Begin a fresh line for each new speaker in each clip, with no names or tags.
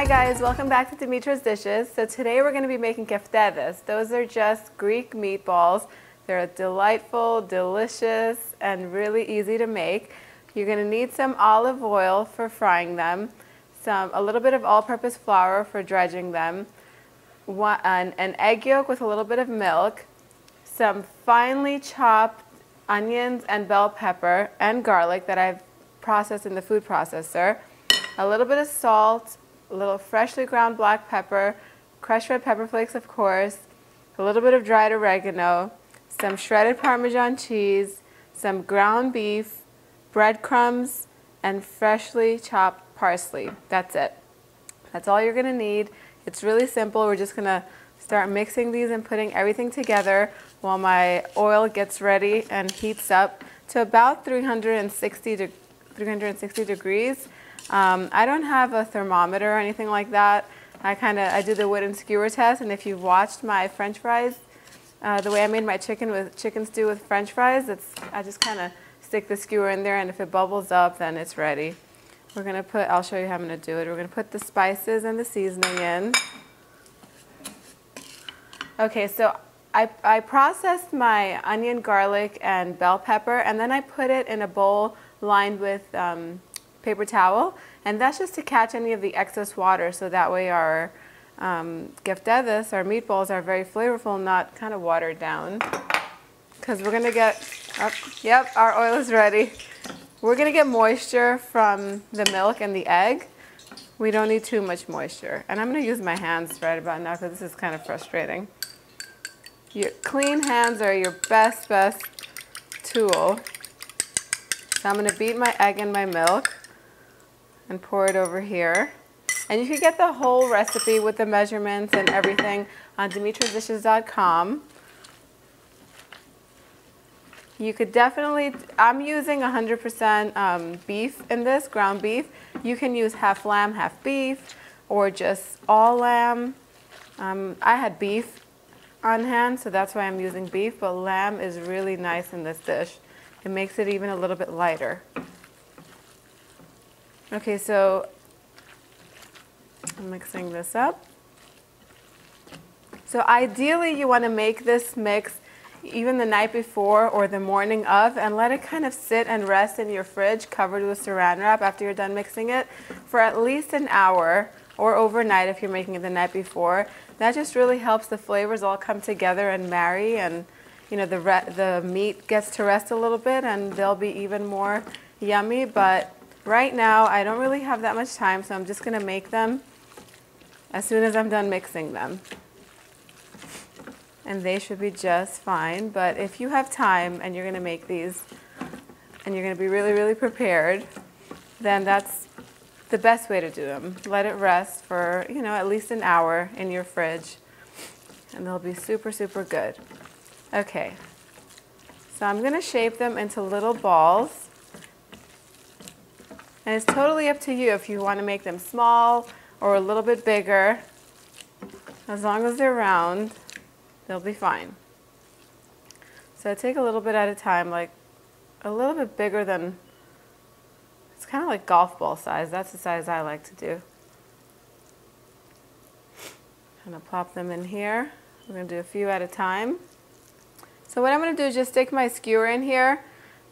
Hi guys, welcome back to Dimitra's Dishes. So today we're going to be making keftedes. Those are just Greek meatballs. They're delightful, delicious, and really easy to make. You're going to need some olive oil for frying them, some a little bit of all-purpose flour for dredging them, one, an, an egg yolk with a little bit of milk, some finely chopped onions and bell pepper and garlic that I've processed in the food processor, a little bit of salt, a little freshly ground black pepper, crushed red pepper flakes, of course, a little bit of dried oregano, some shredded Parmesan cheese, some ground beef, breadcrumbs, and freshly chopped parsley. That's it. That's all you're to need. It's really simple. We're just to start mixing these and putting everything together while my oil gets ready and heats up to about 360, de 360 degrees. Um, I don't have a thermometer or anything like that. I kind of I did the wooden skewer test, and if you've watched my French fries, uh, the way I made my chicken with chicken stew with French fries, it's I just kind of stick the skewer in there, and if it bubbles up, then it's ready. We're gonna put. I'll show you how I'm gonna do it. We're gonna put the spices and the seasoning in. Okay, so I, I processed my onion, garlic, and bell pepper, and then I put it in a bowl lined with um, paper towel, and that's just to catch any of the excess water, so that way our um, keftedes, our meatballs, are very flavorful, not kind of watered down. Because we're gonna get, oh, yep, our oil is ready. We're gonna get moisture from the milk and the egg. We don't need too much moisture. And I'm gonna use my hands right about now because this is kind of frustrating. Your clean hands are your best, best tool. So I'm gonna beat my egg and my milk and pour it over here. And you can get the whole recipe with the measurements and everything on dimitrasdishes.com. You could definitely, I'm using 100% um, beef in this, ground beef. You can use half lamb, half beef, or just all lamb. Um, I had beef on hand, so that's why I'm using beef, but lamb is really nice in this dish. It makes it even a little bit lighter. Okay, so I'm mixing this up. So ideally you want to make this mix even the night before or the morning of and let it kind of sit and rest in your fridge covered with saran wrap after you're done mixing it for at least an hour or overnight if you're making it the night before. That just really helps the flavors all come together and marry and you know the, the meat gets to rest a little bit and they'll be even more yummy but Right now, I don't really have that much time, so I'm just going to make them as soon as I'm done mixing them. And they should be just fine, but if you have time and you're going to make these and you're going to be really, really prepared, then that's the best way to do them. Let it rest for, you know, at least an hour in your fridge, and they'll be super, super good. Okay, so I'm going to shape them into little balls. And it's totally up to you if you want to make them small or a little bit bigger. As long as they're round, they'll be fine. So I take a little bit at a time, like a little bit bigger than, it's kind of like golf ball size. That's the size I like to do. Kind of plop them in here. We're going to do a few at a time. So what I'm going to do is just stick my skewer in here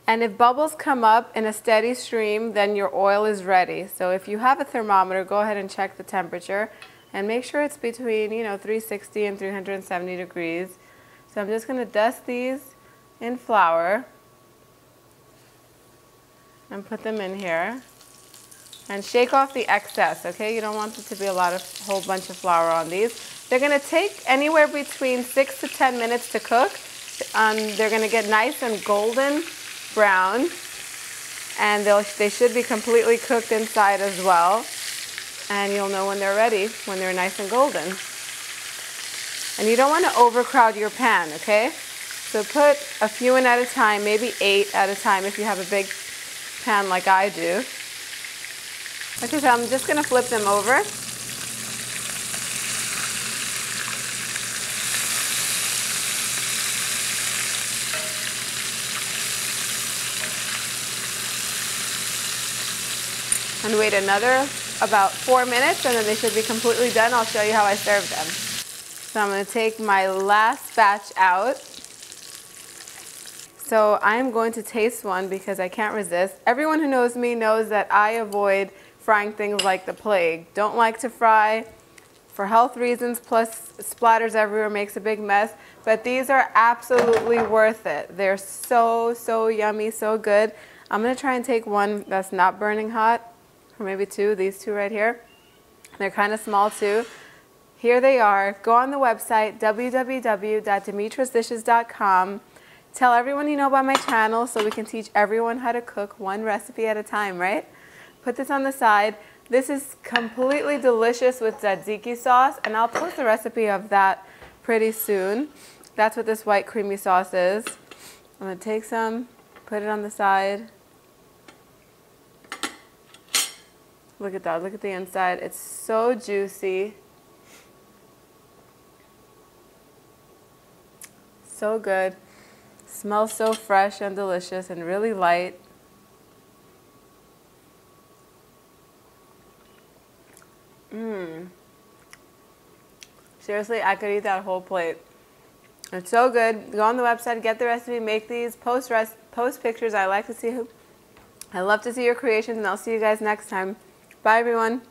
and if bubbles come up in a steady stream, then your oil is ready. So if you have a thermometer, go ahead and check the temperature and make sure it's between, you know, 360 and 370 degrees. So I'm just going to dust these in flour and put them in here. And shake off the excess, okay? You don't want it to be a lot of, whole bunch of flour on these. They're going to take anywhere between 6 to 10 minutes to cook. Um, they're going to get nice and golden brown and they'll they should be completely cooked inside as well. And you'll know when they're ready, when they're nice and golden. And you don't want to overcrowd your pan, okay? So put a few in at a time, maybe eight at a time if you have a big pan like I do. Okay, so I'm just going to flip them over. And wait another about four minutes and then they should be completely done. I'll show you how I serve them. So I'm to take my last batch out. So I'm going to taste one because I can't resist. Everyone who knows me knows that I avoid frying things like the plague. Don't like to fry for health reasons, plus splatters everywhere makes a big mess. But these are absolutely worth it. They're so, so yummy, so good. I'm gonna try and take one that's not burning hot, or maybe two, these two right here. They're kind of small too. Here they are. Go on the website, www.dimitrasdishes.com. Tell everyone you know about my channel so we can teach everyone how to cook one recipe at a time, right? Put this on the side. This is completely delicious with tzatziki sauce, and I'll post the recipe of that pretty soon. That's what this white creamy sauce is. I'm to take some, put it on the side. Look at that, look at the inside. It's so juicy. So good. Smells so fresh and delicious and really light. Mmm. Seriously, I could eat that whole plate. It's so good. Go on the website, get the recipe, make these, post res- post pictures. I like to see who. I love to see your creations, and I'll see you guys next time. Bye, everyone.